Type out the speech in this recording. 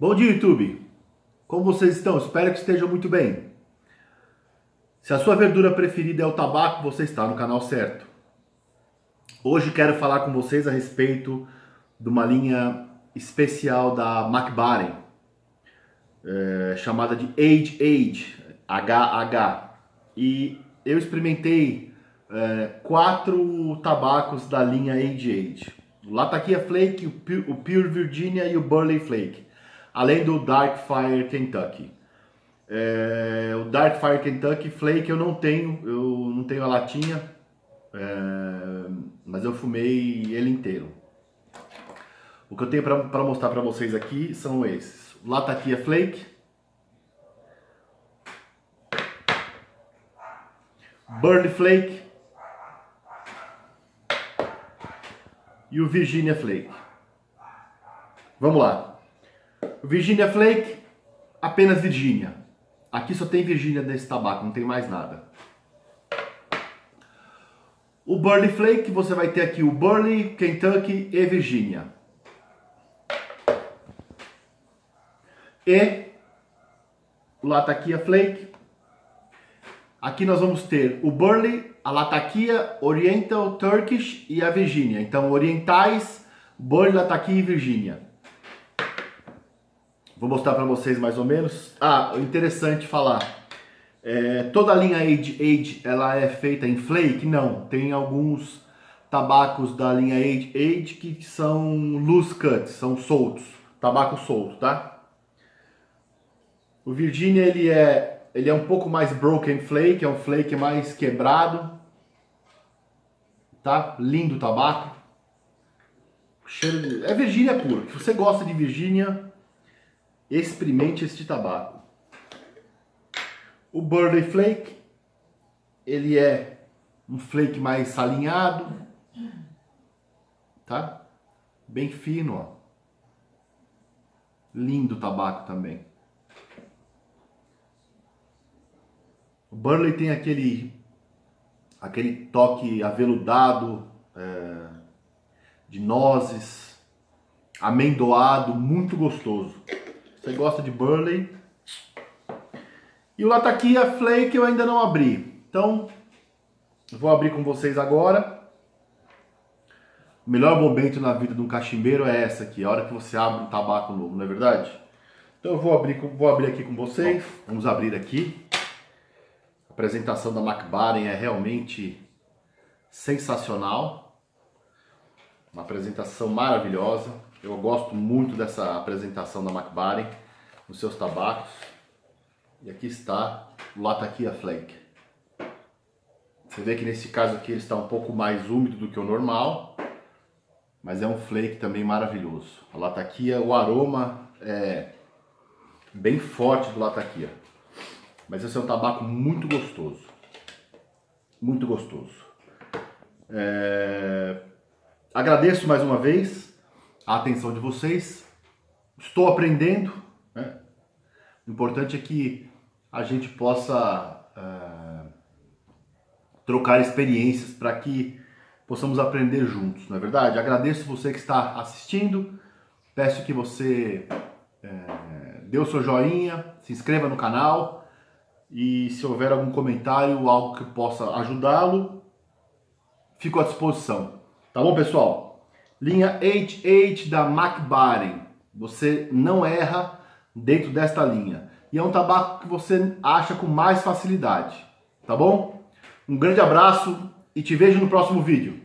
Bom dia, YouTube! Como vocês estão? Espero que estejam muito bem. Se a sua verdura preferida é o tabaco, você está no canal certo. Hoje quero falar com vocês a respeito de uma linha especial da McBaren, é, chamada de Age Age, HH. E eu experimentei é, quatro tabacos da linha Age Age. O Latakia Flake, o Pure Virginia e o Burley Flake. Além do Dark Fire Kentucky. É, o Dark Fire Kentucky Flake eu não tenho, eu não tenho a latinha, é, mas eu fumei ele inteiro. O que eu tenho para mostrar para vocês aqui são esses. Latakia Flake, Burley Flake e o Virginia Flake. Vamos lá. Virginia Flake, apenas Virginia. Aqui só tem Virgínia desse tabaco, não tem mais nada. O Burley Flake, você vai ter aqui o Burley, Kentucky e Virgínia. E o Latakia Flake. Aqui nós vamos ter o Burley, a Latakia, Oriental, Turkish e a Virgínia. Então, orientais, Burley, Latakia e Virgínia. Vou mostrar para vocês mais ou menos. Ah, interessante falar. É, toda a linha Age, Age ela é feita em flake? Não. Tem alguns tabacos da linha Age, Age que são loose cut, são soltos. Tabaco solto, tá? O Virginia ele é, ele é um pouco mais broken flake, é um flake mais quebrado. Tá? Lindo tabaco. Cheiro de... É Virginia puro. Se você gosta de Virginia, experimente este tabaco. O Birthday Flake, ele é um flake mais salinhado, tá? Bem fino, ó. Lindo tabaco também. O Burley tem aquele aquele toque aveludado é, de nozes, amendoado, muito gostoso. Você gosta de Burley. E o Latakia Flake eu ainda não abri. Então, vou abrir com vocês agora. O melhor momento na vida de um cachimbeiro é essa aqui, a hora que você abre um tabaco novo, não é verdade? Então eu vou abrir, vou abrir aqui com vocês. Vamos abrir aqui. A apresentação da McBaren é realmente sensacional. Uma apresentação maravilhosa. Eu gosto muito dessa apresentação da McBaren nos seus tabacos. E aqui está o Latakia Flake. Você vê que nesse caso aqui ele está um pouco mais úmido do que o normal, mas é um flake também maravilhoso. A Latakia, o aroma é bem forte do Latakia. Mas esse é um tabaco muito gostoso. Muito gostoso. É... Agradeço mais uma vez a atenção de vocês. Estou aprendendo. Né? O importante é que a gente possa é, trocar experiências para que possamos aprender juntos, não é verdade? Agradeço você que está assistindo. Peço que você é, dê o seu joinha, se inscreva no canal e se houver algum comentário, algo que possa ajudá-lo, fico à disposição. Tá bom, pessoal? Linha HH da McBaren. Você não erra dentro desta linha. E é um tabaco que você acha com mais facilidade. Tá bom? Um grande abraço e te vejo no próximo vídeo.